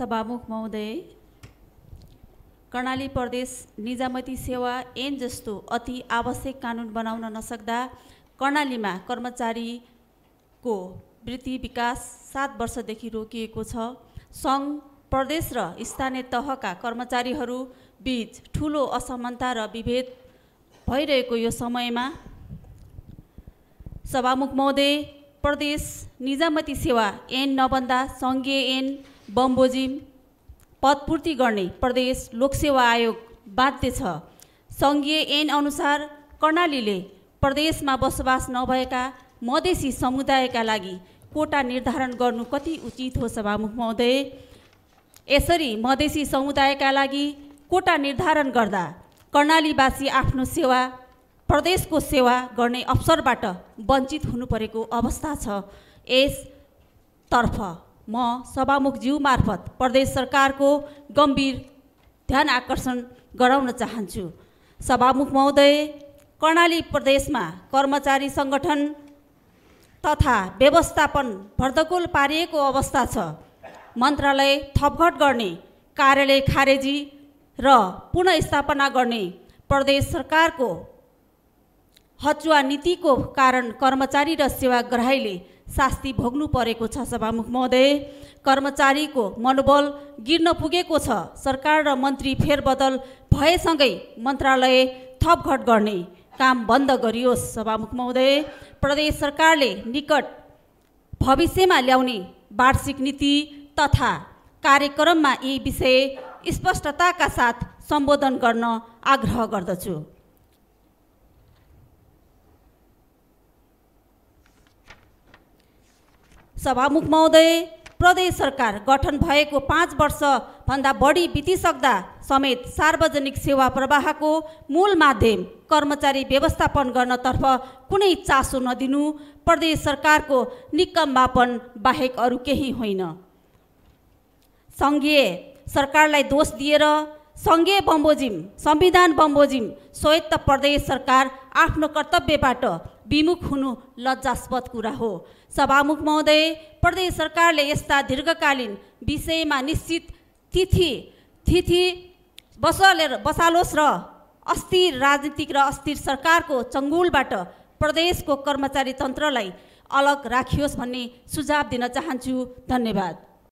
सभामुख महोदय कर्णाली प्रदेश निजामती सेवा ऐन जस्तो अति आवश्यक कानुन बनाउन नसक्दा कर्णालीमा कर्मचारीको वृत्ति विकास सात वर्षदेखि रोकिएको छ। सङ्घ प्रदेश र स्थानीय तहका कर्मचारीहरू बिच ठुलो असमानता र विभेद भइरहेको यो समयमा सभामुख महोदय प्रदेश निजामती सेवा ऐन नबन्दा सङ्घीय ऐन बमोजिम पदपूर्ति गर्ने प्रदेश लोकसेवा आयोग बाध्य छ। सङ्घीय ऐन अनुसार कर्णालीले प्रदेशमा बसोबास नभएका मधेसी समुदायका लागि कोटा निर्धारण गर्नु कति उचित हो सभामुख महोदय? यसरी मधेसी समुदायका लागि कोटा निर्धारण गर्दा कर्णालीवासी आफ्नो सेवा प्रदेशको सेवा गर्ने अवसरबाट वञ्चित हुनु परेको अवस्था छ। यसतर्फ म सभामुखज्यू मार्फत प्रदेश सरकारको गम्भीर ध्यान आकर्षण गराउन चाहन्छु। सभामुख महोदय कर्णाली प्रदेशमा कर्मचारी सङ्गठन तथा व्यवस्थापन भर्दकोल पारिएको अवस्था छ। मन्त्रालय थपघट गर्ने कार्यालय खारेजी र पुनस्थापना गर्ने प्रदेश सरकारको हचुवा नीतिको कारण कर्मचारी र सेवाग्राहीले शास्ति भोग्नु परेको छ सभामुख महोदय। कर्मचारीको मनोबल गिर्न पुगेको छ। सरकार र मन्त्री फेरबदल भएसँगै मन्त्रालय थपघट गर्ने काम बन्द गरियोस् सभामुख महोदय। प्रदेश सरकारले निकट भविष्यमा ल्याउने वार्षिक नीति तथा कार्यक्रममा यी विषय स्पष्टताका साथ सम्बोधन गर्न आग्रह गर्दछु। सभामुख महोदय प्रदेश सरकार गठन भएको पाँच वर्षभन्दा बढी बितिसक्दा समेत सार्वजनिक सेवा प्रवाहको मूल माध्यम कर्मचारी व्यवस्थापन गर्नतर्फ कुनै चासो नदिनु प्रदेश सरकारको निकम्बापन बाहेक अरू केही होइन। सङ्घीय सरकारलाई दोष दिएर सङ्घीय बमोजिम संविधान बमोजिम स्वायत्त प्रदेश सरकार आफ्नो कर्तव्यबाट विमुख हुनु लज्जास्पद कुरा हो। सभामुख महोदय प्रदेश सरकारले यस्ता दीर्घकालीन विषयमा निश्चित तिथि तिथि बसालेर बसालोस् र अस्थिर राजनीतिक र अस्थिर सरकारको चङ्गुलबाट प्रदेशको कर्मचारी तन्त्रलाई अलग राखियोस् भन्ने सुझाव दिन चाहन्छु। धन्यवाद।